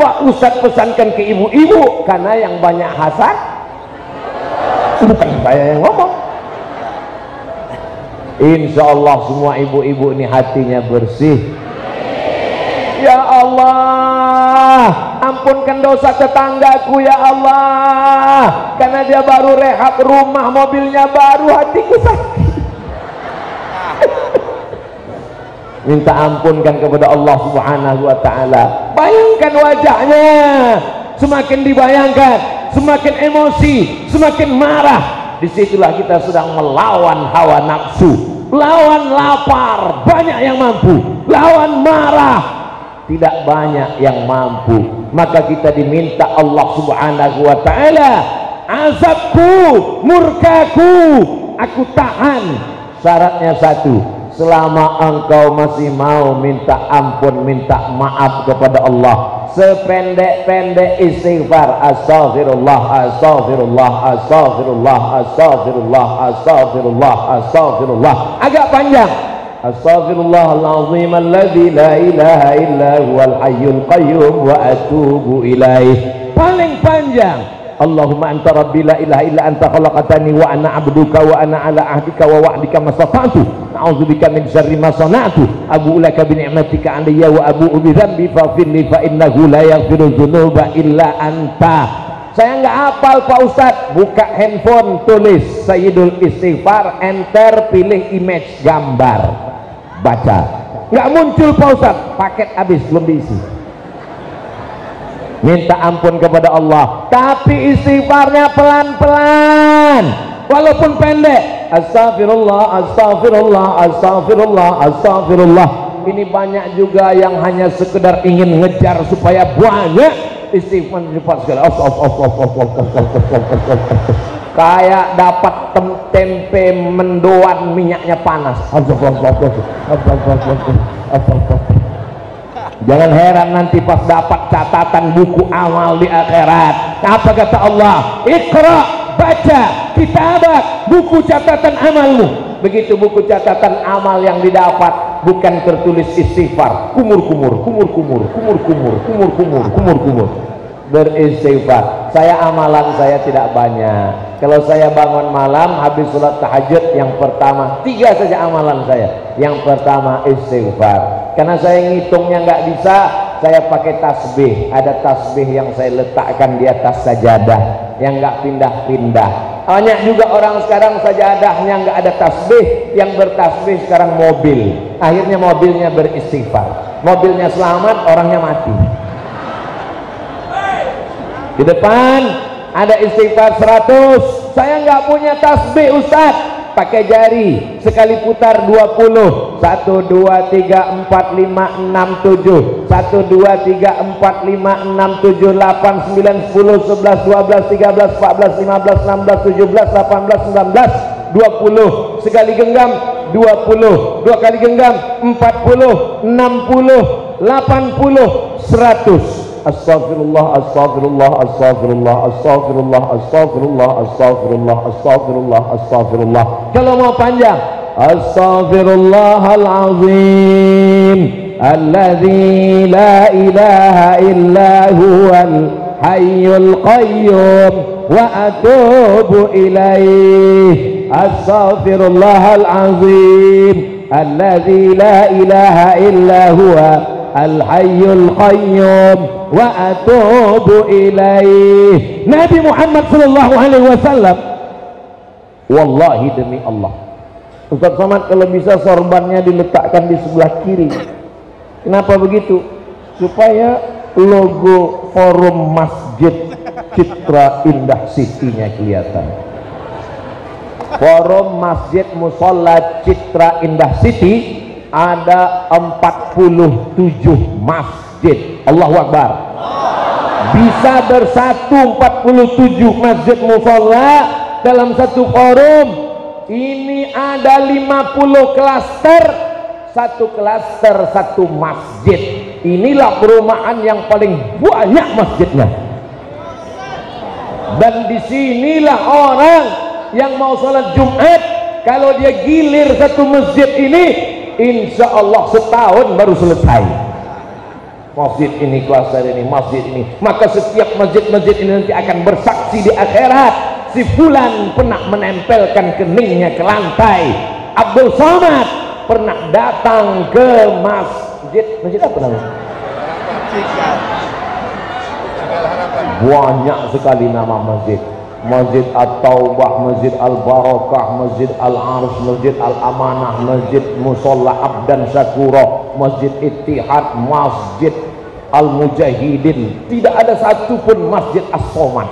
Pak Ustaz pesankan ke ibu-ibu karena yang banyak hasad bukan saya yang ngomong. Insya Allah semua ibu-ibu ini hatinya bersih. Ya Allah ampunkan dosa tetanggaku ya Allah. Karena dia baru rehat rumah mobilnya baru hatiku sakit minta ampunkan kepada Allah subhanahu wa ta'ala. Bayangkan wajahnya. Semakin dibayangkan semakin emosi semakin marah. Di situlah kita sedang melawan hawa nafsu lawan lapar. Banyak yang mampu lawan marah. Tidak banyak yang mampu. Maka kita diminta Allah subhanahu wa ta'ala azabku murkaku aku tahan. Syaratnya satu selama engkau masih mau minta ampun minta maaf kepada Allah. Sependek-pendek istighfar. Astaghfirullah astaghfirullah astaghfirullah astaghfirullah astaghfirullah astaghfirullah. Agak panjang. Astaghfirullahalazim alladzi la ilaha illa huwal hayyul qayyum wa atubu ilaih paling panjang Allahumma anta rabbi la ilaha illa anta khalaqatani wa ana abduka wa ana ala ahdika wa wa'dika mastata'tu a'udzubika min syarri ma sana'tu. Abu laka bi ni'matika alayya wa abu bi dhanbi faghfirli fa innahu la yaghfiru dzunuba illa anta. Saya enggak hafal Pak Ustaz. Buka handphone tulis Sayyidul Istighfar enter pilih image gambar. Baca. Enggak muncul Pak Ustaz. Paket habis belum diisi minta ampun kepada Allah tapi istighfarnya pelan-pelan walaupun pendek astagfirullah astagfirullah astagfirullah astagfirullah ini banyak juga yang hanya sekedar ingin ngejar supaya banyak istighfar cepat sekali kayak dapat tempe mendoan minyaknya panas Jangan heran nanti pas dapat catatan buku amal di akhirat. Apa kata Allah? Iqra, baca, kitabah, buku catatan amalmu. Begitu buku catatan amal yang didapat bukan tertulis istighfar, kumur-kumur, kumur-kumur, kumur-kumur, kumur-kumur, kumur-kumur. Beristighfar. Saya amalan saya tidak banyak. Kalau saya bangun malam habis sholat tahajud yang pertama tiga saja amalan saya. Yang pertama istighfar. Karena saya ngitungnya nggak bisa saya pakai tasbih. Ada tasbih yang saya letakkan di atas sajadah yang nggak pindah-pindah. Banyak juga orang sekarang sajadahnya nggak ada tasbih. Yang bertasbih sekarang mobil. Akhirnya mobilnya beristighfar. Mobilnya selamat orangnya mati. Di depan ada istighfar 100 saya nggak punya tasbih Ustadz pakai jari sekali putar 20 1 2 3 4 5 6 7 1 2 3 4 5 6 7 8 9 10 11 12 13 14 15 16 20 sekali genggam 20 dua kali genggam 40 60 80 100 Astaghfirullah, Astaghfirullah, Astaghfirullah, Astaghfirullah, Astaghfirullah, Astaghfirullah, Astaghfirullah, Astaghfirullah. Kalau mau panjang, Astaghfirullahalazim, alladzi la ilaha illa huwal hayyul qayyum wa atubu ilaih. Astaghfirullahalazim, alladzi la ilaha illa huwa Al-Hayyul Qayyum wa atubu ilaih. Nabi Muhammad sallallahu alaihi wasallam wallahi demi Allah. Ustaz Somad kalau bisa sorbannya diletakkan di sebelah kiri. Kenapa begitu? Supaya logo forum masjid Citra Indah City-nya kelihatan. Forum Masjid Musola Citra Indah City ada 47 masjid Allahu Akbar. Bisa bersatu 47 masjid musola dalam satu forum. Ini ada 50 klaster. Satu klaster satu masjid. Inilah perumahan yang paling banyak masjidnya. Dan di sinilah orang yang mau sholat Jumat kalau dia gilir satu masjid ini insya Allah setahun baru selesai masjid ini kluster ini masjid ini. Maka setiap masjid-masjid ini nanti akan bersaksi di akhirat. Si fulan pernah menempelkan keningnya ke lantai. Abdul Somad pernah datang ke masjid. Masjid apa namanya? Banyak sekali nama masjid. Masjid At-Taubah, Masjid Al-Barakah, Masjid Al-Arsh, Masjid Al-Amanah, Masjid Musolla Abdan Syakura, Masjid Ittihad, Masjid Al-Mujahidin. Tidak ada satupun Masjid As-Somad.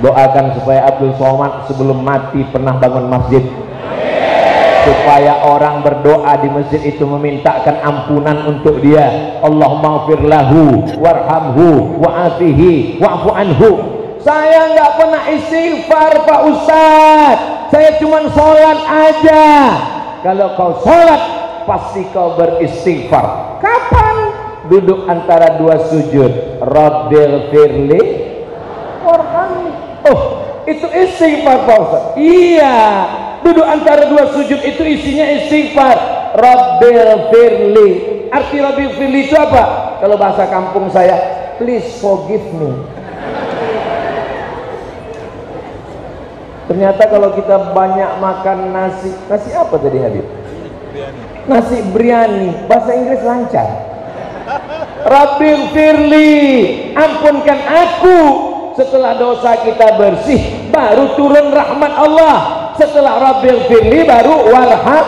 Doakan supaya Abdul Somad sebelum mati pernah bangun masjid. Supaya orang berdoa di masjid itu memintakan ampunan untuk dia. Allahumma lahu warhamhu wa'afihi wa'fu anhu. Saya nggak pernah istighfar Pak Ustaz. Saya cuma sholat aja. Kalau kau sholat pasti kau beristighfar. Kapan? Duduk antara dua sujud. Rabbil firli. Oh itu istighfar Pak iya. Duduk antara dua sujud itu isinya istighfar. Rabbil firli. Arti Rabbil firli itu apa? Kalau bahasa kampung saya please forgive me. Ternyata kalau kita banyak makan nasi, nasi apa tadi Habib? Nasi biryani, bahasa Inggris lancar. Rabbil firli, ampunkan aku setelah dosa kita bersih, baru turun rahmat Allah. Setelah Rabbil firli baru warham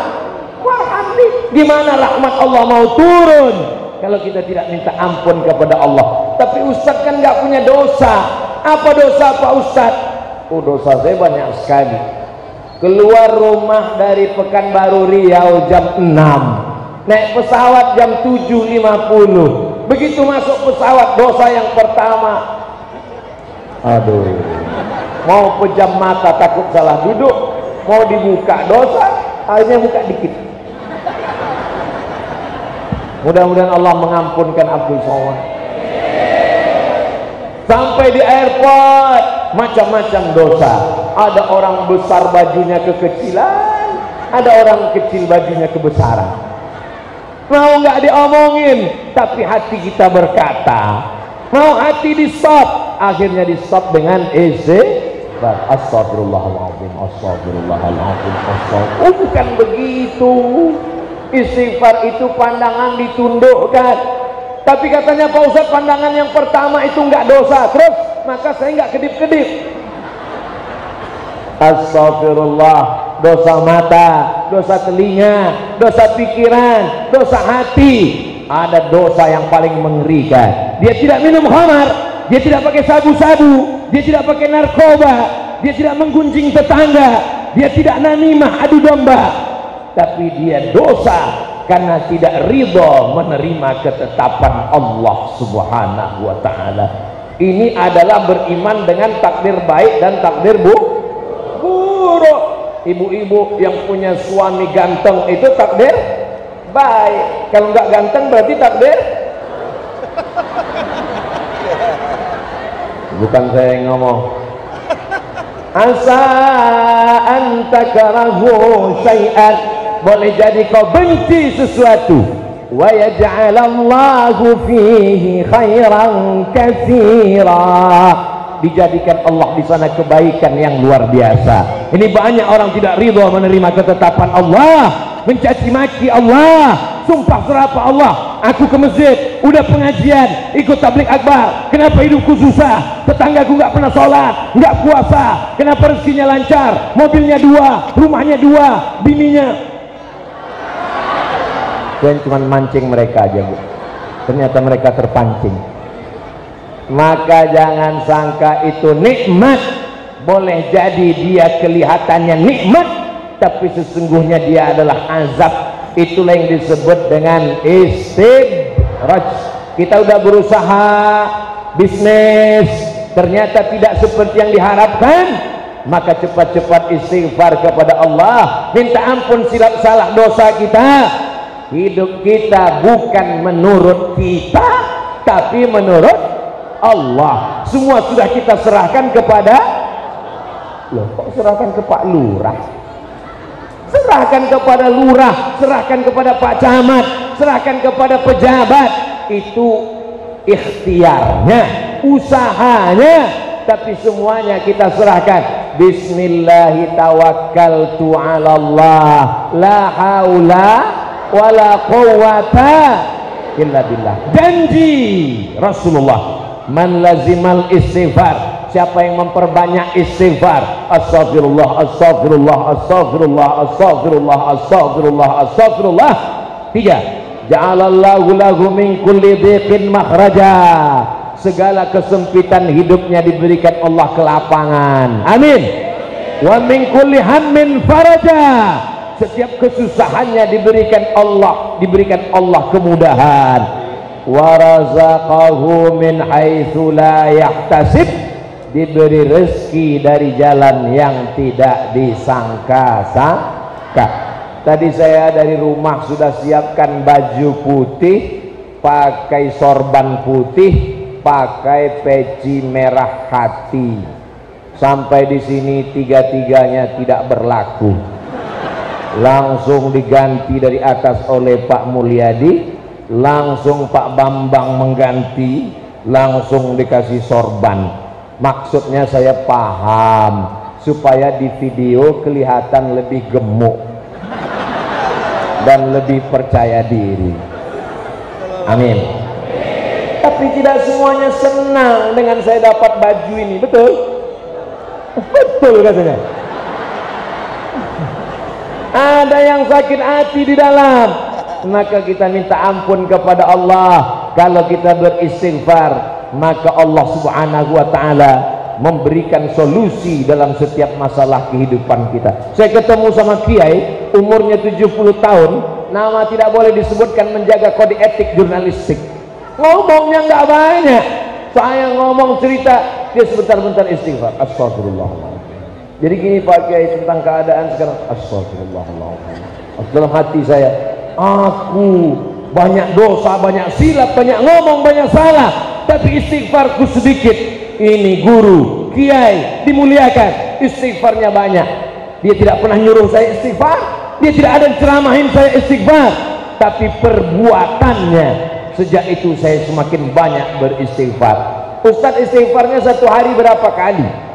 warhamni. Gimana rahmat Allah mau turun? Kalau kita tidak minta ampun kepada Allah. Tapi Ustaz kan nggak punya dosa. Apa dosa Pak Ustaz? oh dosa saya banyak sekali keluar rumah dari Pekanbaru Riau jam 6 naik pesawat jam 7.50 begitu masuk pesawat dosa yang pertama. Aduh. Mau pejam mata takut salah duduk. Mau dibuka dosa. Akhirnya buka dikit. Mudah-mudahan Allah mengampunkan Abdul Somad. Sampai di airport. Macam-macam dosa ada orang besar bajunya kekecilan. Ada orang kecil bajunya kebesaran. Mau nggak diomongin tapi hati kita berkata mau hati di stop akhirnya di stop dengan eze. Astagfirullahaladzim astagfirullahaladzim astagfirullah oh bukan begitu. Istighfar itu pandangan ditundukkan. Tapi katanya Pak Ustaz pandangan yang pertama itu enggak dosa. Terus maka saya enggak kedip-kedip Astagfirullah dosa mata dosa telinga dosa pikiran dosa hati. Ada dosa yang paling mengerikan. Dia tidak minum khamar dia tidak pakai sabu-sabu dia tidak pakai narkoba dia tidak menggunjing tetangga dia tidak namimah adu domba. Tapi dia dosa karena tidak ridho menerima ketetapan Allah subhanahu wa ta'ala. Ini adalah beriman dengan takdir baik dan takdir bu buruk ibu-ibu yang punya suami ganteng itu takdir? Baik. Kalau nggak ganteng berarti takdir? Bukan saya yang ngomong. Asa antakarahu syai'at boleh jadi kau benci sesuatu. Wa yaj'alallahu fihi khairan katsira dijadikan Allah di sana kebaikan yang luar biasa. Ini banyak orang tidak ridho menerima ketetapan Allah mencaci maki Allah sumpah serapa Allah. Aku ke masjid udah pengajian ikut tablik akbar. Kenapa hidupku susah? Tetanggaku nggak pernah sholat nggak puasa. Kenapa rezekinya lancar? Mobilnya dua rumahnya dua bininya. Dan cuma mancing mereka aja bu. Ternyata mereka terpancing maka jangan sangka itu nikmat. Boleh jadi dia kelihatannya nikmat tapi sesungguhnya dia adalah azab. Itulah yang disebut dengan istidraj kita udah berusaha bisnis ternyata tidak seperti yang diharapkan. Maka cepat-cepat istighfar kepada Allah. Minta ampun silap salah dosa kita. Hidup kita bukan menurut kita tapi menurut Allah. Semua sudah kita serahkan kepada loh kok serahkan ke Pak Lurah? Serah serahkan kepada lurah serahkan kepada pak camat serahkan kepada pejabat. Itu ikhtiarnya usahanya. Tapi semuanya kita serahkan. Bismillahi tawakkaltu ala Allah la haula wala billah. Janji Rasulullah man lazimal istighfar. Siapa yang memperbanyak istighfar? Astagfirullah astagfirullah astagfirullah astagfirullah astagfirullah astagfirullah tiga. Ja'alallahu lahu min kulli dhiqin makhraja. Segala kesempitan hidupnya diberikan Allah kelapangan amin. Wa min kulli hammin faraja. Setiap kesusahannya diberikan Allah diberikan Allah kemudahan wa razaqahu min haitsu la yahtasib. Diberi rezeki dari jalan yang tidak disangka-sangka. Tadi saya dari rumah sudah siapkan baju putih pakai sorban putih pakai peci merah hati. Sampai di sini tiga-tiganya tidak berlaku. Langsung diganti dari atas oleh Pak Mulyadi langsung Pak Bambang mengganti langsung dikasih sorban. Maksudnya saya paham supaya di video kelihatan lebih gemuk dan lebih percaya diri. Amin. Tapi tidak semuanya senang dengan saya dapat baju ini betul? Betul katanya. Ada yang sakit hati di dalam maka kita minta ampun kepada Allah. Kalau kita beristighfar maka Allah subhanahu wa ta'ala memberikan solusi dalam setiap masalah kehidupan kita. Saya ketemu sama kiai umurnya 70 tahun nama tidak boleh disebutkan menjaga kode etik jurnalistik. Ngomongnya nggak banyak. Saya ngomong cerita dia sebentar-bentar istighfar. Astagfirullahaladzim jadi gini Pak Kiai tentang keadaan sekarang. Astagfirullahaladzim dalam hati saya aku banyak dosa banyak silap banyak ngomong banyak salah. Tapi istighfarku sedikit. Ini guru kiai dimuliakan. Istighfarnya banyak. Dia tidak pernah nyuruh saya istighfar. Dia tidak ada ceramahin saya istighfar. Tapi perbuatannya sejak itu saya semakin banyak beristighfar. Ustaz istighfarnya satu hari berapa kali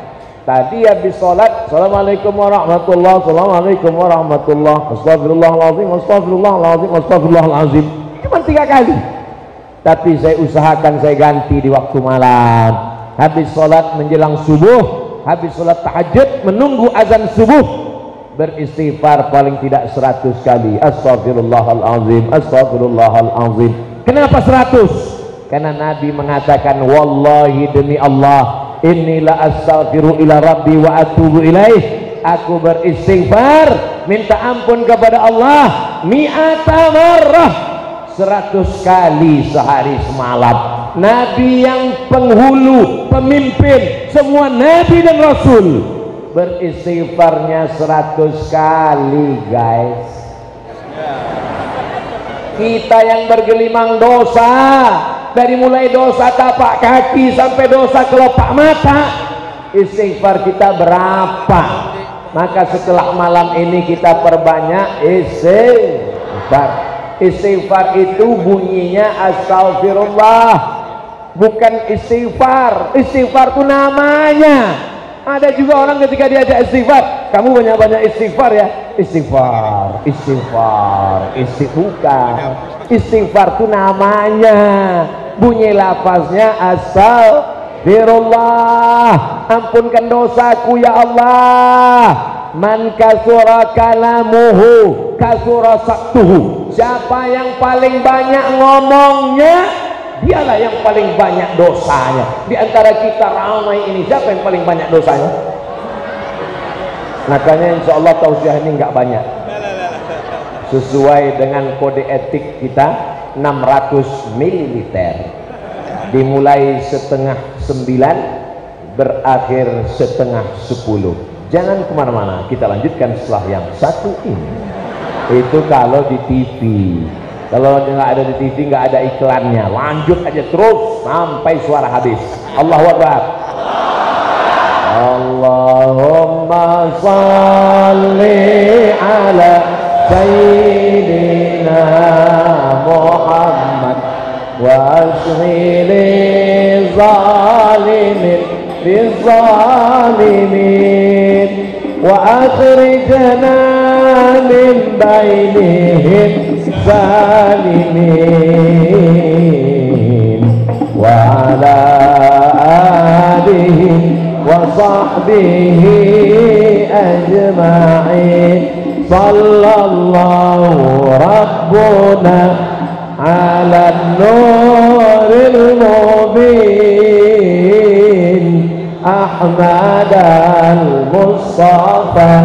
tadi habis sholat Assalamualaikum warahmatullahi Assalamualaikum warahmatullahi Astagfirullahaladzim Astagfirullahaladzim Astagfirullahaladzim. Cuma tiga kali. Tapi saya usahakan saya ganti di waktu malam. Habis sholat menjelang subuh habis sholat tahajud menunggu azan subuh. Beristighfar paling tidak seratus kali. Astagfirullahaladzim Astagfirullahaladzim. Kenapa 100? Karena Nabi mengatakan wallahi demi Allah inilah astaghfiru ila rabbi wa atubu ilaih. Aku beristighfar minta ampun kepada Allah. Mi'ata marrah. 100 kali sehari semalam. Nabi yang penghulu pemimpin semua Nabi dan Rasul. Beristighfarnya 100 kali guys. Kita yang bergelimang dosa dari mulai dosa tapak kaki sampai dosa kelopak mata istighfar kita berapa? Maka setelah malam ini kita perbanyak istighfar. Istighfar itu bunyinya astagfirullah bukan istighfar. Istighfar itu namanya ada juga orang ketika diajak istighfar kamu banyak-banyak istighfar ya? Istighfar istighfar istighfar istighfar itu namanya. Bunyi lafaznya asal firullah. Ampunkan dosaku ya Allah. Man kasura kalamuhu kasura saktuhu. Siapa yang paling banyak ngomongnya dialah yang paling banyak dosanya. Di antara kita ramai ini siapa yang paling banyak dosanya? Makanya insya Allah tausiah ini nggak banyak. Sesuai dengan kode etik kita 600 ml dimulai setengah sembilan berakhir setengah sepuluh. Jangan ke mana-mana kita lanjutkan setelah yang satu ini. Itu kalau di TV kalau nggak ada di TV nggak ada iklannya. Lanjut aja terus sampai suara habis. Allah Akbar. Allahumma salli ala sayyidina Muhammad wa ashghili zalimin bizalimin wa akhrijna bainihim salimin wa ala alihi وصحبه أجمعين. صلى الله ربنا على النور المبين. أحمد المصطفى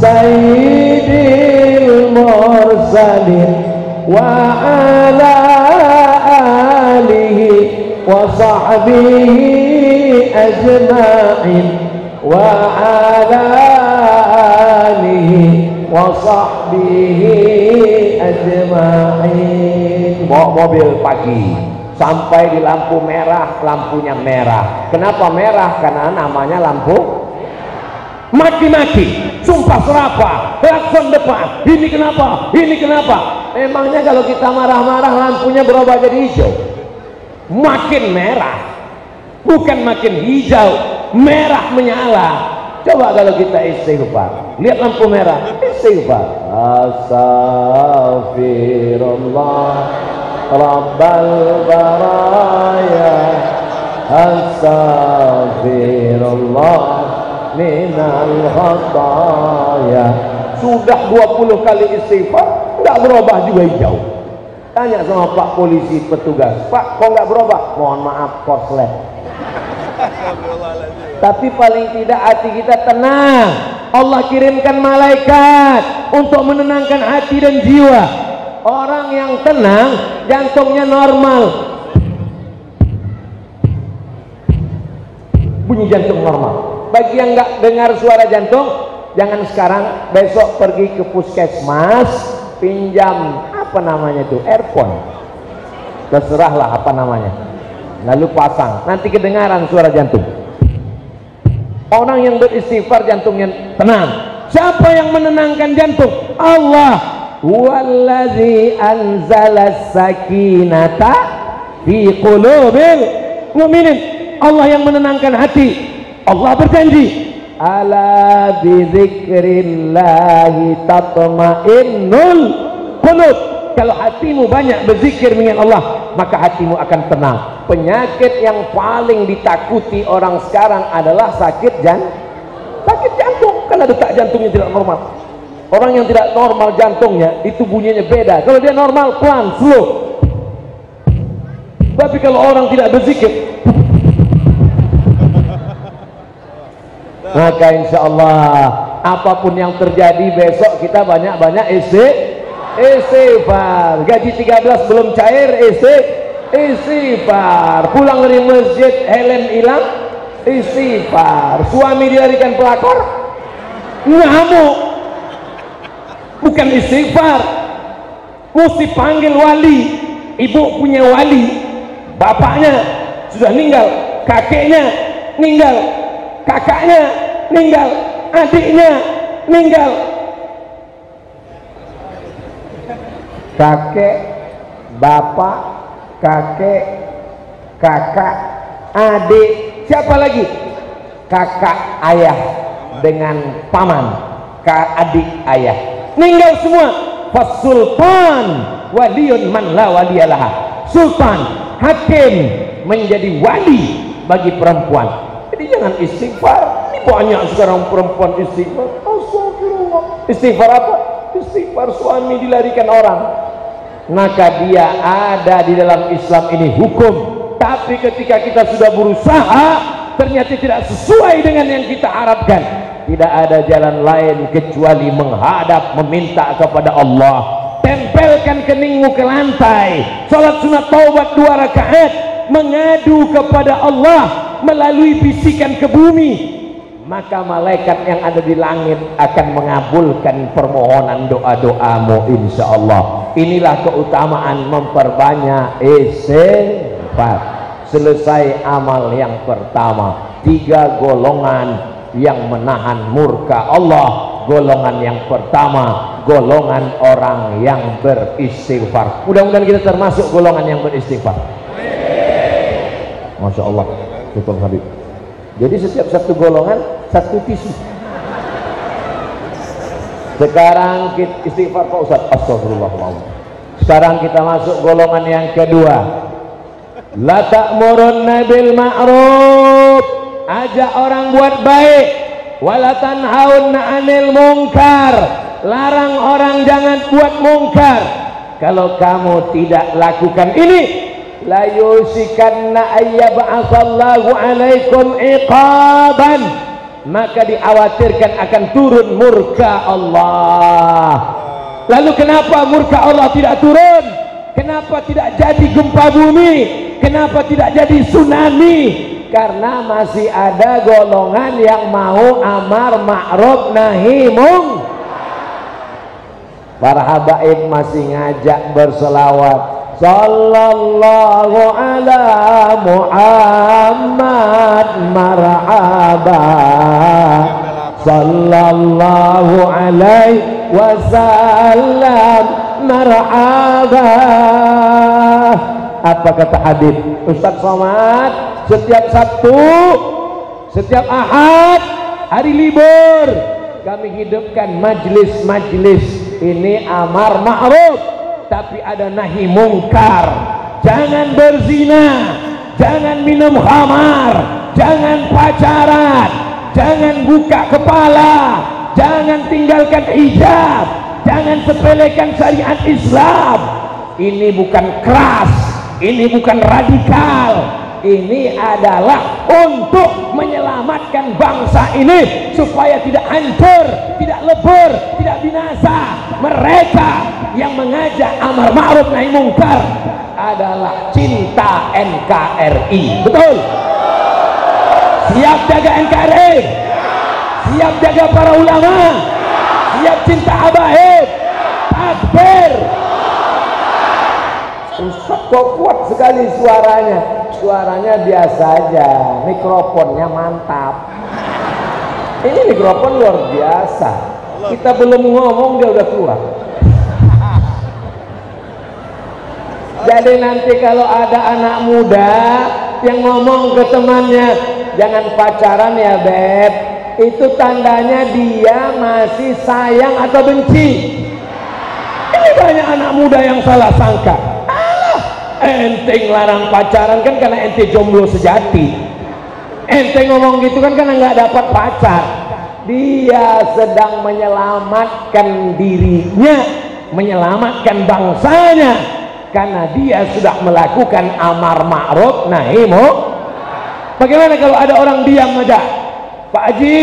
sayyidil mursalin wa ala alihi wa sahbihi ajma'in wa ala alihi wa sahbihi ajma'in. Bawa mobil pagi sampai di lampu merah lampunya merah. Kenapa merah? Karena namanya lampu mati-mati sumpah serapa klakson depan. Ini kenapa? Ini kenapa? Emangnya kalau kita marah-marah lampunya berubah jadi hijau? Makin merah. Bukan makin hijau. Merah menyala. Coba kalau kita istighfar. Lihat lampu merah. Istighfar. Astaghfirullah. Rabbal baraya. Astaghfirullah minal khataya sudah 20 kali istighfar enggak berubah juga hijau tanya sama pak polisi petugas pak kok enggak berubah? Mohon maaf korslet tapi paling tidak hati kita tenang. Allah kirimkan malaikat untuk menenangkan hati dan jiwa. Orang yang tenang jantungnya normal. Bunyi jantung normal bagi yang nggak dengar suara jantung jangan sekarang besok pergi ke puskesmas pinjam apa namanya itu earphone. Terserahlah apa namanya. Lalu pasang. Nanti kedengaran suara jantung. Orang yang beristighfar jantungnya tenang. Siapa yang menenangkan jantung? Allah. Wallazi anzala sakinata fi qulubil mu'minin. Allah yang menenangkan hati Allah berjanji ala bi dzikrillahi tatma'innul qulub. Kalau hatimu banyak berzikir dengan Allah maka hatimu akan tenang. Penyakit yang paling ditakuti orang sekarang adalah sakit jan sakit jantung. Karena detak jantungnya tidak normal. Orang yang tidak normal jantungnya itu bunyinya beda. Kalau dia normal pelan slow. Tapi kalau orang tidak berzikir maka insya Allah apa pun yang terjadi besok kita banyak-banyak isi istighfar. Gaji 13 belum cair istighfar. Pulang dari masjid helm hilang istighfar. Suami dilarikan pelakor ngamuk. Bukan istighfar. Mesti panggil wali. Ibu punya wali. Bapaknya sudah meninggal kakeknya meninggal kakaknya meninggal adiknya meninggal. Kakek bapak kakek kakak adik. Siapa lagi? Kakak ayah dengan paman. Kak adik ayah. Meninggal semua. Fasultan waliun man la waliyalah sultan hakim menjadi wali bagi perempuan jadi jangan istighfar. Ini banyak sekarang perempuan istighfar. Astagfirullah. Istighfar apa? Istighfar suami dilarikan orang. Maka dia ada di dalam Islam ini hukum. Tapi ketika kita sudah berusaha ternyata tidak sesuai dengan yang kita harapkan. Tidak ada jalan lain kecuali menghadap meminta kepada Allah. Tempelkan keningmu ke lantai. Salat sunat taubat dua rakaat. Mengadu kepada Allah melalui bisikan ke bumi maka malaikat yang ada di langit akan mengabulkan permohonan doa-doamu insya Allah inilah keutamaan memperbanyak istighfar. Selesai amal yang pertama tiga golongan yang menahan murka Allah. Golongan yang pertama golongan orang yang beristighfar. Mudah-mudahan kita termasuk golongan yang beristighfar. Masya Allah Tuhan Habib. Jadi setiap satu golongan satu tisu. Sekarang kita istighfar Pak Ustaz. Astagfirullahaladzim. Sekarang kita masuk golongan yang kedua. La ta'murunna bil ma'ruf. Ajak orang buat baik. Wala tanhauna 'anil munkar. Larang orang jangan buat mungkar kalau kamu tidak lakukan ini la yusikanna ayyab'atsallahu 'alaikum iqaban. Maka dikhawatirkan akan turun murka Allah. Lalu kenapa murka Allah tidak turun? Kenapa tidak jadi gempa bumi? Kenapa tidak jadi tsunami? Karena masih ada golongan yang mau amar ma'ruf nahi mung. Para habaib masih ngajak berselawat sallallahu ala muhammad marhaba. Sallallahu alaihi wasallam marhaba. Apa kata Habib Ustaz Somad setiap Sabtu setiap Ahad hari libur kami hidupkan majlis-majlis. Ini amar ma'ruf tapi ada nahi mungkar. Jangan berzina. Jangan minum khamar. Jangan pacaran. Jangan buka kepala. Jangan tinggalkan hijab. Jangan sepelekan syariat Islam. Ini bukan keras. Ini bukan radikal ini adalah untuk menyelamatkan bangsa ini supaya tidak hancur, tidak lebur, tidak binasa. Mereka yang mengajak amar ma'ruf nahi mungkar adalah cinta NKRI. Betul? Siap jaga NKRI? Siap jaga para ulama? Siap cinta Abahid? Takbir! Ustaz kok kuat sekali suaranya. Suaranya biasa aja. Mikrofonnya mantap. Ini mikrofon luar biasa. Kita belum ngomong dia udah keluar jadi nanti kalau ada anak muda yang ngomong ke temannya jangan pacaran ya beb. Itu tandanya dia masih sayang atau benci. Ini banyak anak muda yang salah sangka ente larang pacaran kan karena ente jomblo sejati. Ente ngomong gitu kan karena nggak dapat pacar. Dia sedang menyelamatkan dirinya menyelamatkan bangsanya karena dia sudah melakukan amar ma'ruf nahi bagaimana kalau ada orang diam aja? Pak Haji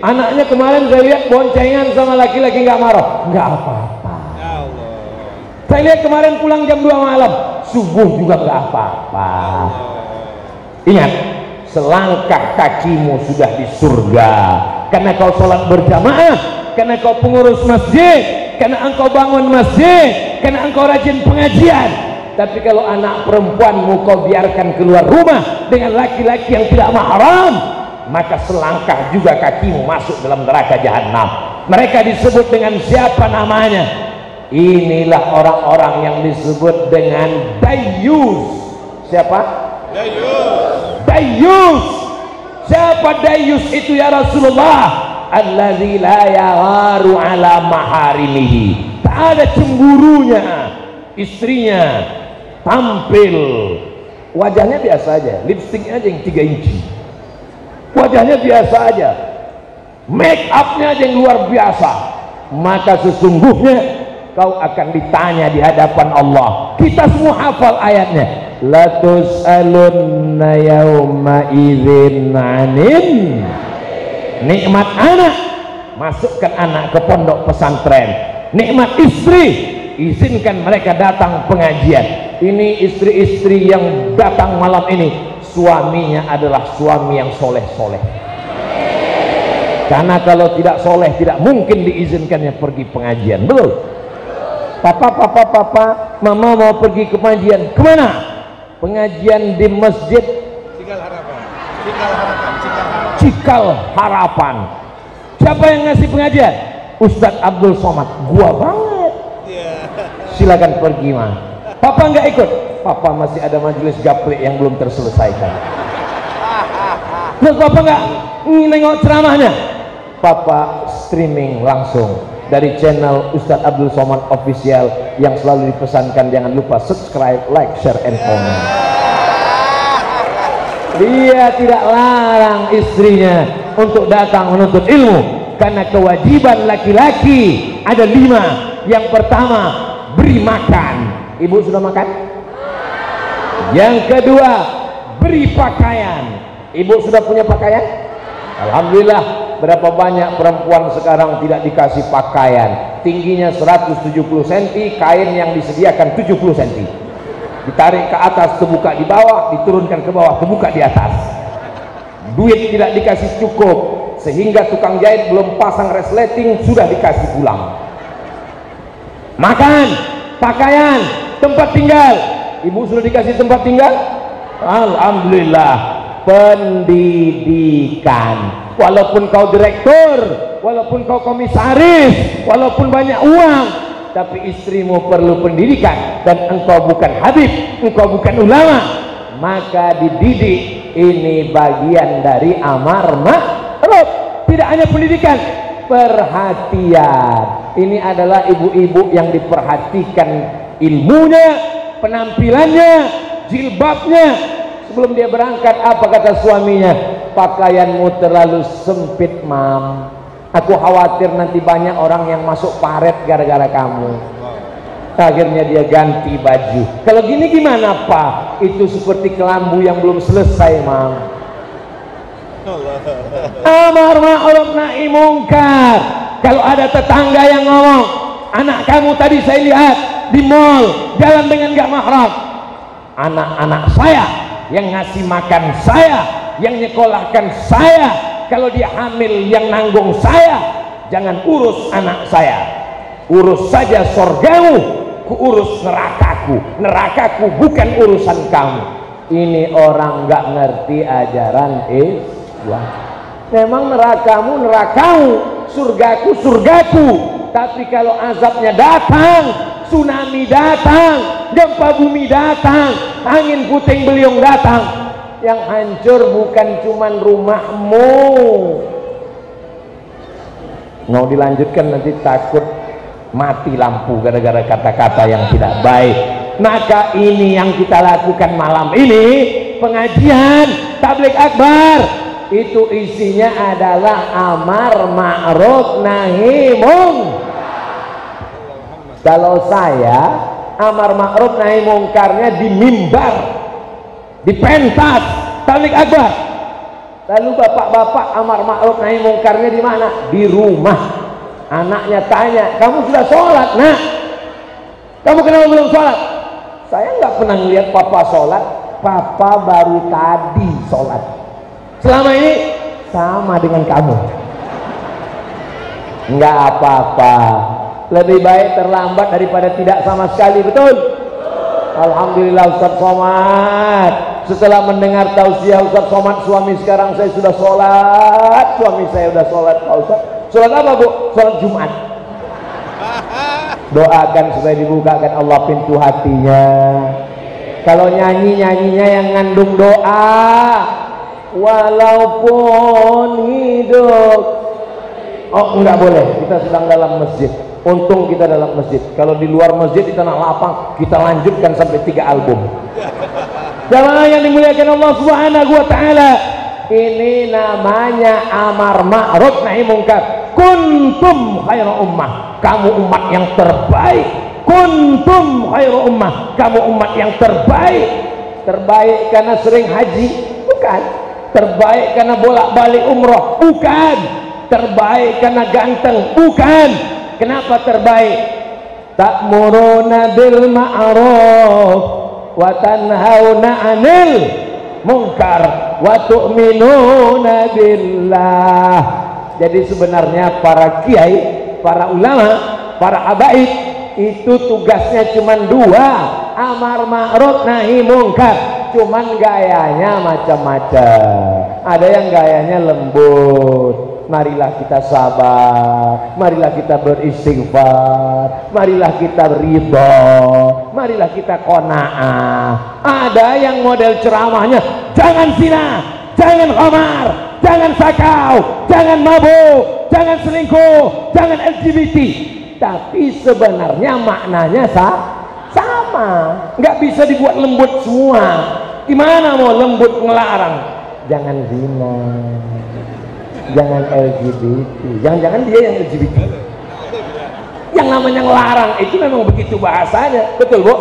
anaknya kemarin saya lihat boncengan sama laki-laki nggak marah. Nggak apa-apa. Ya saya lihat kemarin pulang jam 2 malam subuh juga nggak apa-apa. Ingat selangkah kakimu sudah di surga. Karena kau sholat berjamaah karena kau pengurus masjid karena engkau bangun masjid karena engkau rajin pengajian. Tapi kalau anak perempuanmu kau biarkan keluar rumah dengan laki-laki yang tidak mahram maka selangkah juga kakimu masuk dalam neraka jahanam. Mereka disebut dengan siapa namanya inilah orang-orang yang disebut dengan dayus. Siapa? dayus. Dayus. Siapa dayus itu ya Rasulullah? Alladzi la yawaru ala maharimihi. Tak ada cemburunya. Istrinya tampil. Wajahnya biasa aja. Lipstiknya aja yang 3 inci. Wajahnya biasa aja. Make upnya aja yang luar biasa. Maka sesungguhnya kau akan ditanya di hadapan Allah. Kita semua hafal ayatnya. Latus alunna yauma idzin anin nikmat anak. Masukkan anak ke pondok pesantren. Nikmat istri. Izinkan mereka datang pengajian. Ini istri-istri yang datang malam ini. Suaminya adalah suami yang soleh-soleh. Karena kalau tidak soleh tidak mungkin diizinkannya pergi pengajian. Betul papa papa papa mama mau pergi ke pengajian ke mana? Pengajian di masjid. Tinggal harapan. Cikal harapan siapa yang ngasih pengajian? Ustadz Abdul Somad. Gua banget. Silakan pergi mah papa nggak ikut? Papa masih ada majelis gaplek yang belum terselesaikan. Terus papa nggak nengok ceramahnya? Papa streaming langsung dari channel Ustadz Abdul Somad official yang selalu dipesankan jangan lupa subscribe, like, share, and comment. Dia tidak larang istrinya untuk datang menuntut ilmu karena kewajiban laki-laki ada lima. Yang pertama beri makan. Ibu sudah makan? Yang kedua beri pakaian. Ibu sudah punya pakaian? Alhamdulillah berapa banyak perempuan sekarang tidak dikasih pakaian? Tingginya 170 cm kain yang disediakan 70 cm ditarik ke atas terbuka di bawah diturunkan ke bawah terbuka di atas. Duit tidak dikasih cukup sehingga tukang jahit belum pasang resleting sudah dikasih pulang. Makan pakaian tempat tinggal. Ibu sudah dikasih tempat tinggal? Alhamdulillah. Pendidikan walaupun kau direktur walaupun kau komisaris walaupun banyak uang tapi istrimu perlu pendidikan dan engkau bukan habib engkau bukan ulama maka dididik. Ini bagian dari amar ma'ruf. Tidak hanya pendidikan perhatian. Ini adalah ibu-ibu yang diperhatikan ilmunya penampilannya jilbabnya. Sebelum dia berangkat apa kata suaminya pakaianmu terlalu sempit mam. Aku khawatir nanti banyak orang yang masuk paret gara-gara kamu. Akhirnya dia ganti baju. Kalau gini gimana pak? Itu seperti kelambu yang belum selesai mam. Amar ma'ruf nahi mungkar. Kalau ada tetangga yang ngomong anak kamu tadi saya lihat di mall jalan dengan gak mahram. Anak-anak saya yang ngasih makan saya yang nyekolahkan saya. Kalau dia hamil yang nanggung saya jangan urus anak saya. Urus saja sorgamu ku urus nerakaku. Nerakaku bukan urusan kamu. Ini orang nggak ngerti ajaran Islam. Memang nerakamu nerakamu surgaku surgaku. Tapi kalau azabnya datang tsunami datang gempa bumi datang angin puting beliung datang yang hancur bukan cuman rumahmu. Mau dilanjutkan nanti takut mati lampu gara-gara kata-kata yang tidak baik. Maka ini yang kita lakukan malam ini pengajian tablik akbar. Itu isinya adalah amar ma'ruf nahi kalau saya amar ma'ruf nahi mungkarnya di mimbar di pentas tablik akbar. Lalu bapak-bapak amar ma'ruf nahi mungkarnya di mana? Di rumah. Anaknya tanya kamu sudah sholat nak? Kamu kenapa belum sholat? Saya nggak pernah lihat papa sholat. Papa baru tadi sholat. Selama ini? Sama dengan kamu. Nggak apa-apa. Lebih baik terlambat daripada tidak sama sekali betul? Alhamdulillah Ustaz Somad setelah mendengar tausiah Ustaz Somad suami sekarang saya sudah sholat. Suami saya sudah sholat Pak Ustaz. Sholat apa Bu? sholat Jumat. Doakan supaya dibukakan Allah pintu hatinya. Kalau nyanyi nyanyinya yang ngandung doa. Walaupun hidup. Oh enggak boleh. Kita sedang dalam masjid. Untung kita dalam masjid. Kalau di luar masjid di tanah lapang. Kita lanjutkan sampai tiga album jamaah yang dimuliakan Allah subhanahu wa ta'ala ini namanya amar ma'ruf nahi mungkar. Kuntum khairu ummah kamu umat yang terbaik. Kuntum khairu ummah kamu umat yang terbaik. Terbaik karena sering haji? Bukan. Terbaik karena bolak-balik umroh? Bukan. Terbaik karena ganteng? Bukan. Kenapa terbaik? Ta'muruna bil ma'ruf wa tanhauna 'anil munkar wa tu'minuna billah. Jadi sebenarnya para kiai para ulama para habaib itu tugasnya cuma dua amar ma'ruf nahi munkar. Cuman gayanya macam-macam. Ada yang gayanya lembut marilah kita sabar marilah kita beristighfar marilah kita ridho marilah kita kona'ah ada yang model ceramahnya jangan zina jangan khamar jangan sakau jangan mabuk jangan selingkuh jangan LGBT tapi sebenarnya maknanya sah sama. Nggak bisa dibuat lembut semua. Gimana mau lembut ngelarang? Jangan zina jangan LGBT jangan-jangan dia yang LGBT yang namanya ngelarang itu memang begitu bahasanya. Betul bu?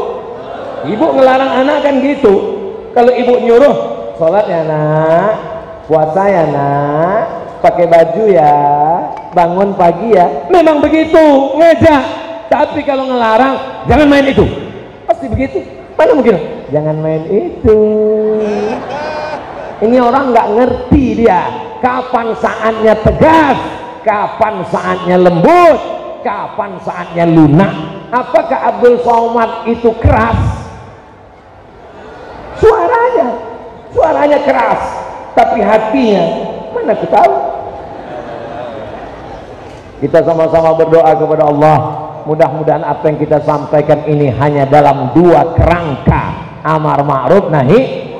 Ibu ngelarang anak kan gitu. Kalau ibu nyuruh sholat ya nak. Puasa ya nak. Pakai baju ya. Bangun pagi ya. Memang begitu. Ngejak tapi kalau ngelarang jangan main itu. Pasti begitu. Mana mungkin? Jangan main itu. Ini orang nggak ngerti dia kapan saatnya tegas? Kapan saatnya lembut? Kapan saatnya lunak? Apakah Abdul Somad itu keras? Suaranya. Suaranya keras tapi hatinya. Mana aku tahu? Kita sama-sama berdoa kepada Allah. Mudah-mudahan apa yang kita sampaikan ini hanya dalam dua kerangka. Amar ma'ruf nahi.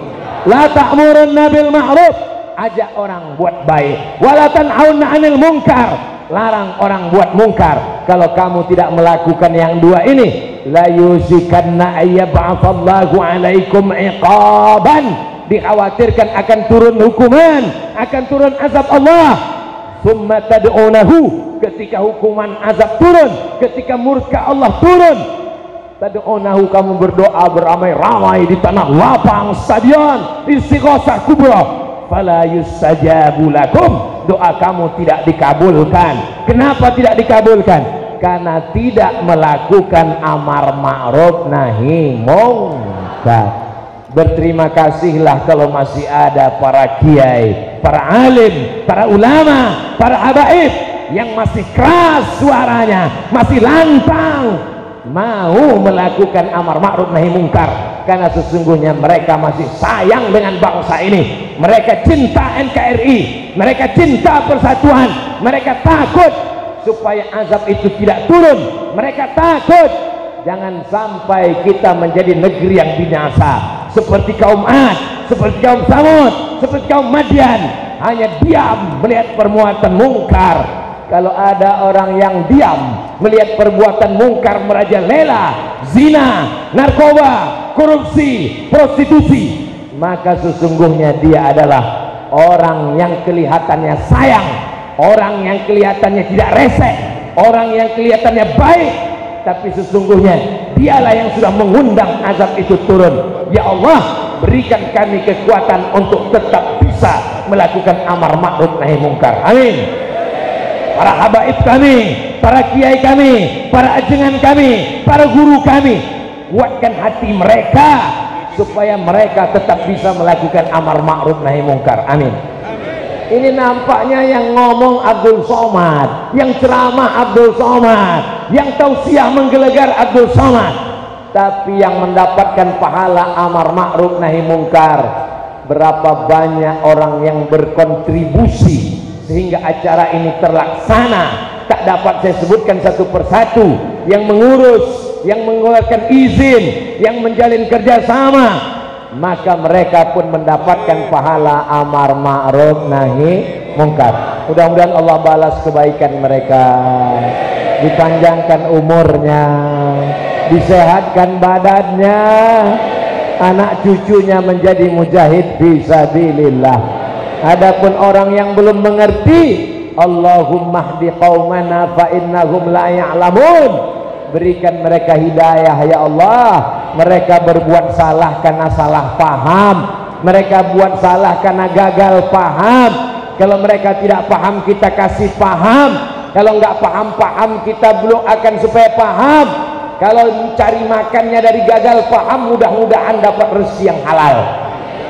La ta'murun nabil ma'ruf ajak orang buat baik. Wala tanhauna 'anil munkar. Larang orang buat mungkar kalau kamu tidak melakukan yang dua ini la yusikanna ayyab'atsallahu 'alaikum iqaban. Dikhawatirkan akan turun hukuman akan turun azab Allah. Summa tad'unahu. Ketika hukuman azab turun ketika murka Allah turun. Tad'unahu kamu berdoa beramai-ramai di tanah lapang stadion istighosah kubra fala yustajabu lakum. Doa kamu tidak dikabulkan. Kenapa tidak dikabulkan? Karena tidak melakukan amar ma'ruf nahi mungkar. Berterima kasihlah kalau masih ada para kiai, para alim, para ulama, para habaib yang masih keras suaranya masih lantang mau melakukan amar ma'ruf nahi mungkar. Karena sesungguhnya mereka masih sayang dengan bangsa ini. Mereka cinta NKRI mereka cinta persatuan. Mereka takut supaya azab itu tidak turun. Mereka takut jangan sampai kita menjadi negeri yang binasa. Seperti kaum Ad seperti kaum Samud seperti kaum Madian. Hanya diam melihat permuatan mungkar kalau ada orang yang diam melihat perbuatan mungkar merajalela, zina, narkoba, korupsi, prostitusi, maka sesungguhnya dia adalah orang yang kelihatannya sayang, orang yang kelihatannya tidak resek, orang yang kelihatannya baik, tapi sesungguhnya dialah yang sudah mengundang azab itu turun. Ya Allah, berikan kami kekuatan untuk tetap bisa melakukan amar ma'ruf nahi mungkar. Amin para habaib kami, para kiai kami, para ajengan kami, para guru kami, kuatkan hati mereka supaya mereka tetap bisa melakukan amar ma'ruf nahi mungkar. Amin. Ini nampaknya yang ngomong Abdul Somad, yang ceramah Abdul Somad, yang tausiah menggelegar Abdul Somad. Tapi yang mendapatkan pahala amar ma'ruf nahi mungkar berapa banyak orang yang berkontribusi sehingga acara ini terlaksana. Tak dapat saya sebutkan satu persatu. Yang mengurus yang mengeluarkan izin yang menjalin kerjasama. Maka mereka pun mendapatkan pahala amar ma'ruf nahi mungkar. Mudah-mudahan Allah balas kebaikan mereka. Dipanjangkan umurnya. Disehatkan badannya. Anak cucunya menjadi mujahid fisabilillah Adapun orang yang belum mengerti, Allahumma hdi qaumana fa innahum la ya'lamun. Berikan mereka hidayah ya Allah. Mereka berbuat salah karena salah paham. Mereka buat salah karena gagal paham. Kalau mereka tidak paham kita kasih paham. Kalau enggak paham-paham kita belum akan supaya paham. Kalau cari makannya dari gagal paham mudah-mudahan dapat rezeki yang halal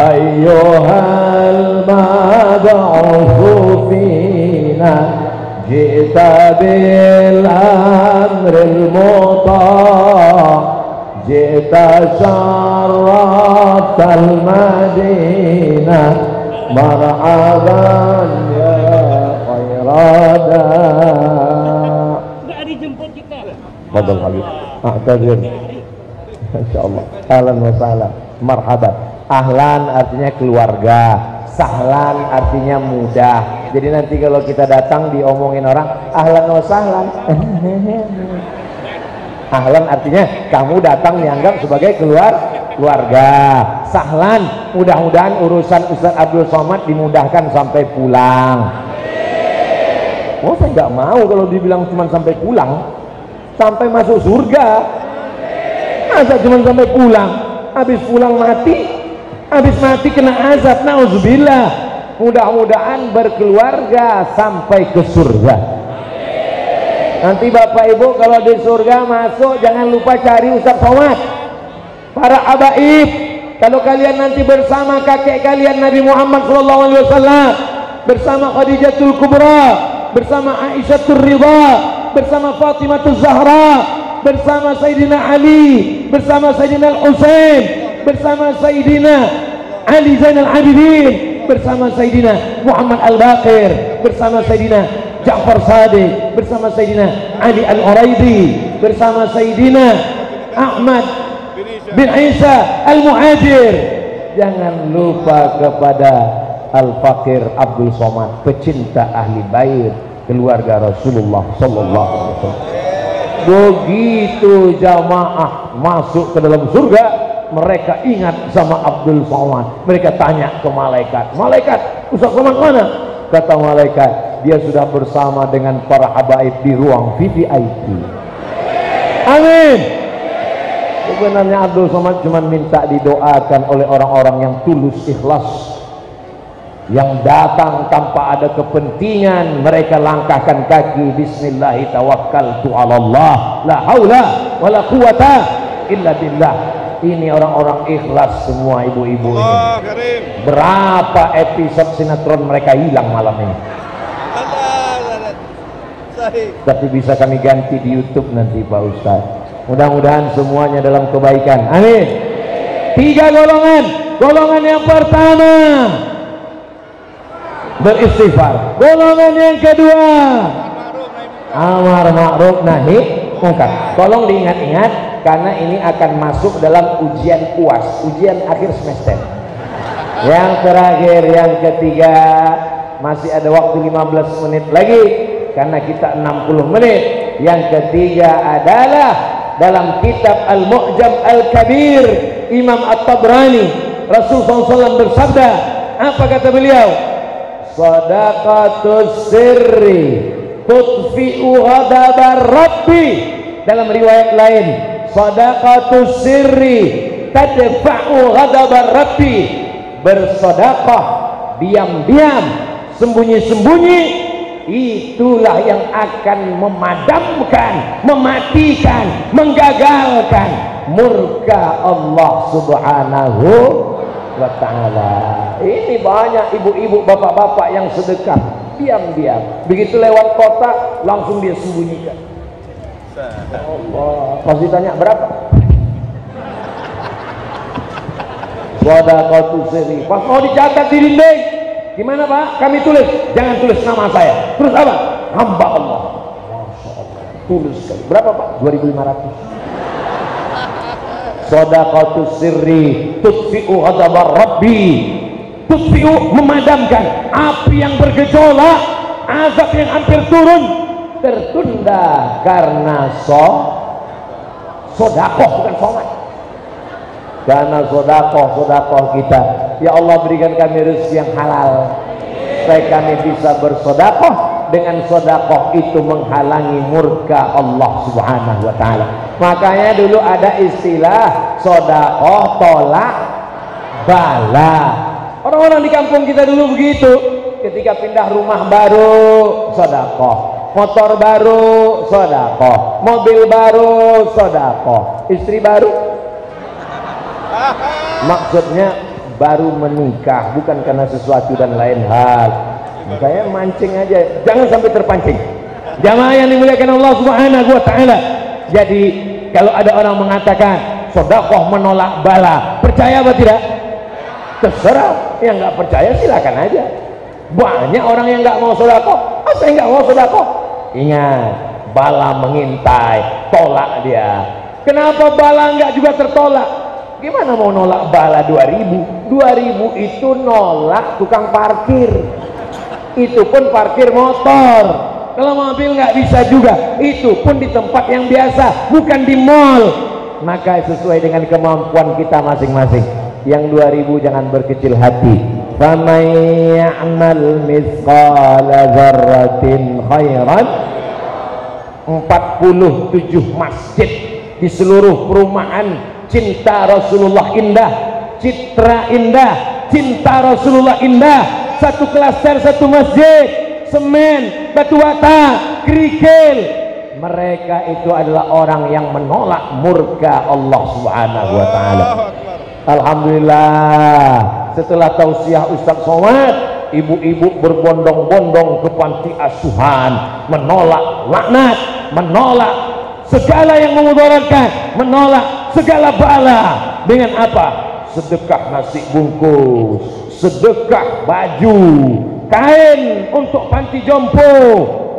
أيها المبعوث فينا جئت بالأمر المطاع جئت شرفت المدينة. مرحبا يا خير داع تفضل حبيبي. أعتذر. إن شاء الله. أهلا وسهلا. مرحبا. Ahlan artinya keluarga. Sahlan artinya mudah Jadi nanti kalau kita datang diomongin orang Ahlan wa sahlan. Ahlan artinya kamu datang dianggap sebagai keluar keluarga. Sahlan mudah-mudahan urusan Ustaz Abdul Somad dimudahkan sampai pulang. Oh saya nggak mau kalau dibilang cuma sampai pulang. Sampai masuk surga. Masa cuma sampai pulang? Habis pulang mati habis mati kena azab nauzubillah mudah-mudahan berkeluarga sampai ke surga. Nanti bapak ibu kalau di surga masuk jangan lupa cari Ustaz Somad. Para abaib kalau kalian nanti bersama kakek kalian Nabi Muhammad SAW bersama Khadijatul Kubra bersama Aisyah Ridha bersama Fatimah Zahra bersama Sayyidina Ali bersama Sayyidina Al-Husain bersama Sayyidina Ali Zainal Abidin bersama Sayyidina Muhammad Al-Baqir bersama Sayyidina Ja'far Sadiq bersama Sayyidina Ali Al-Uraidi bersama Sayyidina Ahmad bin Isa Al-Muhajir. Jangan lupa kepada Al-Fakir Abdul Somad pecinta ahli bait keluarga Rasulullah sallallahu alaihi wasallam. Begitu jamaah masuk ke dalam surga mereka ingat sama Abdul Somad. Mereka tanya ke malaikat malaikat Ustaz Somad mana? Kata malaikat dia sudah bersama dengan para habaib di ruang VVIP amin. Sebenarnya Abdul Somad cuma minta didoakan oleh orang-orang yang tulus ikhlas yang datang tanpa ada kepentingan. Mereka langkahkan kaki bismillahi tawakkaltu ala Allah. La haula wala quwata illa billah ini orang-orang ikhlas semua ibu-ibu ini. Berapa episode sinetron mereka hilang malam ini? Tapi bisa kami ganti di YouTube nanti Pak Ustaz mudah-mudahan semuanya dalam kebaikan. Amin. Tiga golongan. Golongan yang pertama. Beristighfar. Golongan yang kedua. Amar ma'ruf nahi. Mungkar. Tolong diingat-ingat karena ini akan masuk dalam ujian UAS ujian akhir semester. Yang terakhir yang ketiga masih ada waktu 15 menit lagi karena kita 60 menit. Yang ketiga adalah dalam kitab Al-Mu'jam Al-Kabir Imam At-Tabrani Rasulullah SAW bersabda apa kata beliau? Sadaqatus sirri tutfi'u ghadabar rabbi. Dalam riwayat lain sadaqatus sirri tadfa'u ghadabar rabbi bersedekah diam-diam sembunyi-sembunyi itulah yang akan memadamkan mematikan menggagalkan murka Allah subhanahu wa ta'ala. Ini banyak ibu-ibu bapak-bapak yang sedekah diam-diam. Begitu lewat kota langsung dia sembunyikan Allah pasti tanya berapa? Wadaqatu siri pas mau dicatat di dinding. Gimana pak? Kami tulis. Jangan tulis nama saya. Terus apa? Hamba Allah. Tulis berapa pak? 2500 Sadaqatu sirri tutfi'u ghadabar rabbi. Tutfi'u memadamkan api yang bergejolak azab yang hampir turun tertunda karena so sodakoh bukan somat. Karena sodakoh sodakoh kita. Ya Allah berikan kami rezeki yang halal. Supaya kami bisa bersodakoh dengan sodakoh itu menghalangi murka Allah subhanahu wa ta'ala. Makanya dulu ada istilah sodakoh tolak bala. Orang-orang di kampung kita dulu begitu. Ketika pindah rumah baru sodakoh motor baru sodakoh mobil baru sodakoh istri baru? Maksudnya baru menikah bukan karena sesuatu dan lain hal. Saya mancing aja. Jangan sampai terpancing. Jamaah yang dimuliakan Allah subhanahu wa ta'ala. Jadi kalau ada orang mengatakan sodakoh menolak bala. Percaya apa tidak? Terserah. Yang nggak percaya silakan aja banyak orang yang nggak mau sodakoh ah, saya nggak mau sodakoh ingat bala mengintai tolak dia. Kenapa bala nggak juga tertolak? Gimana mau nolak bala 2000 2000 itu nolak tukang parkir. Itu pun parkir motor. Kalau mobil nggak bisa juga itu pun di tempat yang biasa bukan di mall. Maka sesuai dengan kemampuan kita masing-masing. Yang 2000 jangan berkecil hati faman ya'mal mithqala dzarratin khairan 47 masjid di seluruh perumahan cinta Rasulullah indah citra indah cinta Rasulullah indah. Satu klaster satu masjid semen batu bata kerikil. Mereka itu adalah orang yang menolak murka Allah subhanahu wa ta'ala Alhamdulillah. Setelah tausiah Ustaz Somad ibu-ibu berbondong-bondong ke panti asuhan menolak laknat menolak segala yang memudaratkan menolak segala bala. Dengan apa? Sedekah nasi bungkus sedekah baju kain untuk panti jompo.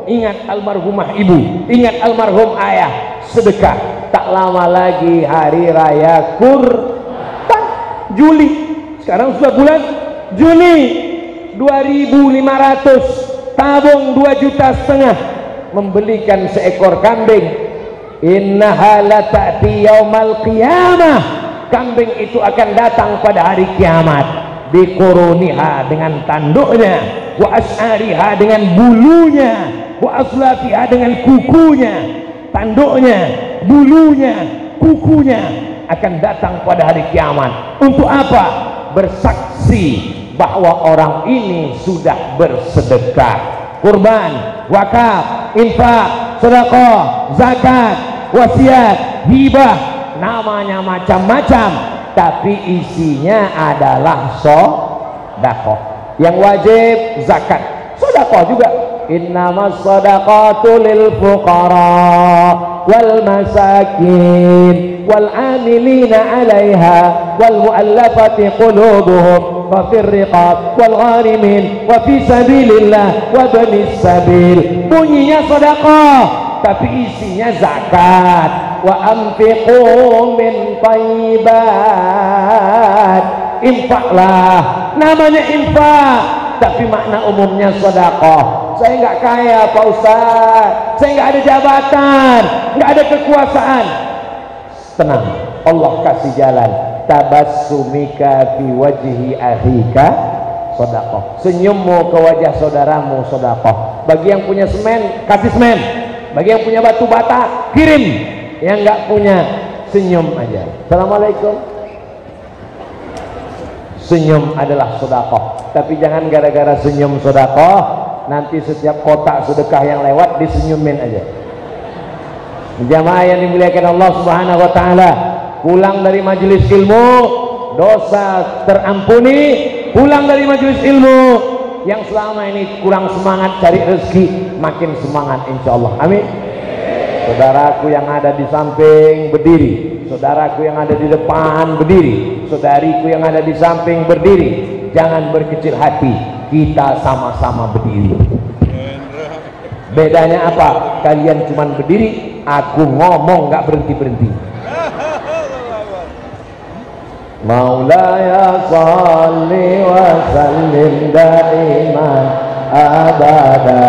Ingat almarhumah ibu ingat almarhum ayah. Sedekah tak lama lagi hari raya kurban Juli. Sekarang sudah bulan Juni. 2500 tabung 2 juta setengah. Membelikan seekor kambing. Innaha la ta'ti yaumal qiyamah. Kambing itu akan datang pada hari kiamat. Biquruniha dengan tanduknya. Wa as'ariha dengan bulunya. Wa aslafiha dengan kukunya. Tanduknya bulunya kukunya akan datang pada hari kiamat. Untuk apa? Bersaksi bahwa orang ini sudah bersedekah. Kurban wakaf infak sedekah zakat wasiat hibah namanya macam-macam. Tapi isinya adalah sodakoh yang wajib zakat. Sodakoh juga. Innamas sadaqatu lil fuqara wal masakin wal amilina 'alaiha wal mu'allafati qulubuhum wa fir riqab wal gharimin wa fi sabilillah wa banis sabil bunyinya sedekah tapi isinya zakat. wa anfiqu min thayyibat namanya infak tapi makna umumnya sedekah saya enggak kaya Pak Ustaz saya enggak ada jabatan enggak ada kekuasaan tenang. Allah kasih jalan. Tabassumika fi wajhi akhika sedekah senyummu ke wajah saudaramu sedekah bagi yang punya semen kasih semen. Bagi yang punya batu bata kirim. Yang nggak punya senyum aja. Assalamualaikum. Senyum adalah sodakoh tapi jangan gara-gara senyum sodakoh nanti setiap kotak sedekah yang lewat disenyumin aja jamaah yang dimuliakan Allah subhanahu wa ta'ala pulang dari majelis ilmu dosa terampuni pulang dari majelis ilmu. Yang selama ini kurang semangat cari rezeki makin semangat insya Allah. Amin. Saudaraku yang ada di samping berdiri saudaraku yang ada di depan berdiri saudariku yang ada di samping berdiri jangan berkecil hati kita sama-sama berdiri. Bedanya apa? Kalian cuma berdiri aku ngomong nggak berhenti berhenti Maulaya salli wa sallim daiman abada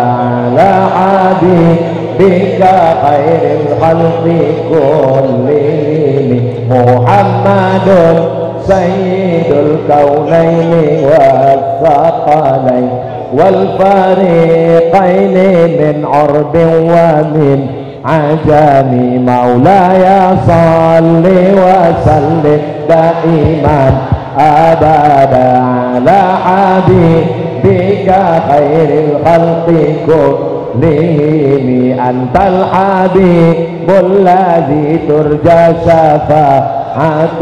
ala habibika khairil khalqi kullihim Muhammadun sayyidul kaunaini wa thaqalain wal fariqaini min urbin wa min عجم مولاي صل وسلم دائما أبدا على حبيبك خير الخلق كلهم أنت الحبيب الذي ترجى شفاعته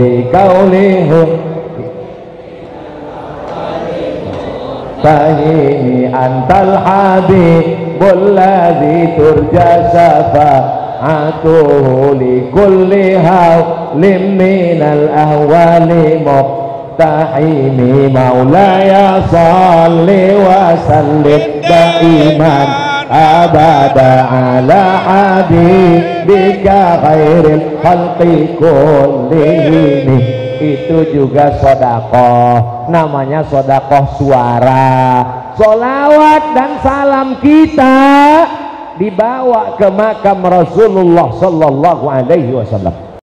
لكونه فهيني أنت الحبيب الذي ترجى شفاعته لكل هول من الأهوال مقتحم مولاي صل وسلم دائما أبدا على حبيبك خير الخلق كلهم itu juga sodakoh namanya sodakoh suara solawat dan salam kita dibawa ke makam Rasulullah Sallallahu Alaihi Wasallam